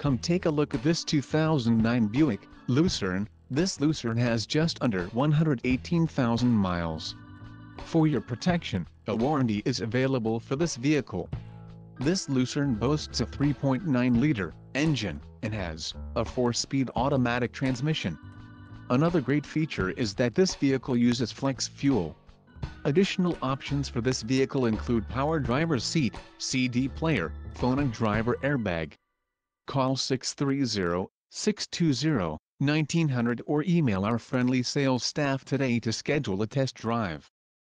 Come take a look at this 2009 Buick Lucerne. This Lucerne has just under 118,000 miles. For your protection, a warranty is available for this vehicle. This Lucerne boasts a 3.9-liter engine and has a 4-speed automatic transmission. Another great feature is that this vehicle uses flex fuel. Additional options for this vehicle include power driver's seat, CD player, phone and driver airbag. Call 630-620-1900 or email our friendly sales staff today to schedule a test drive.